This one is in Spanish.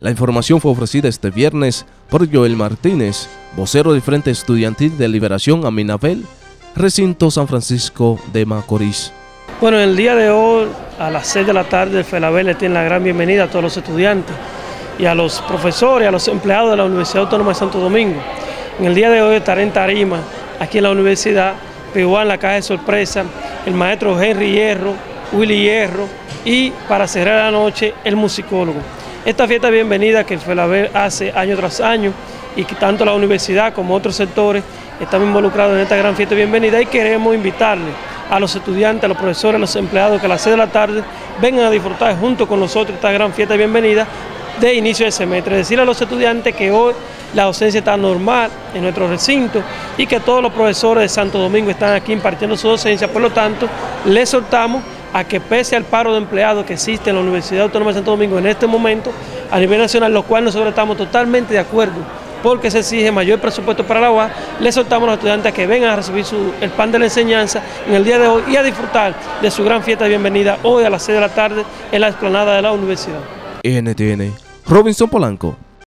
La información fue ofrecida este viernes por Joel Martínez, vocero del Frente Estudiantil de Liberación Aminabel, recinto San Francisco de Macorís. Bueno, el día de hoy, a las 6 de la tarde, el FELABEL le tiene la gran bienvenida a todos los estudiantes y a los profesores, a los empleados de la Universidad Autónoma de Santo Domingo. En el día de hoy estaré en Tarima, aquí en la universidad, pero en la caja de sorpresa, el maestro Henry Hierro, Willy Hierro y para cerrar la noche, el musicólogo. Esta fiesta bienvenida que el FELABEL hace año tras año y que tanto la universidad como otros sectores estamos involucrados en esta gran fiesta bienvenida y queremos invitarles a los estudiantes, a los profesores, a los empleados que a las 6 de la tarde vengan a disfrutar junto con nosotros esta gran fiesta de bienvenida de inicio de semestre. Decirle a los estudiantes que hoy la docencia está normal en nuestro recinto y que todos los profesores de Santo Domingo están aquí impartiendo su docencia, por lo tanto, les soltamos a que pese al paro de empleados que existe en la Universidad Autónoma de Santo Domingo en este momento, a nivel nacional, lo cual nosotros estamos totalmente de acuerdo porque se exige mayor presupuesto para la UAS, le soltamos a los estudiantes que vengan a recibir el pan de la enseñanza en el día de hoy y a disfrutar de su gran fiesta de bienvenida hoy a las 6 de la tarde en la explanada de la universidad. NTN, Robinson Polanco.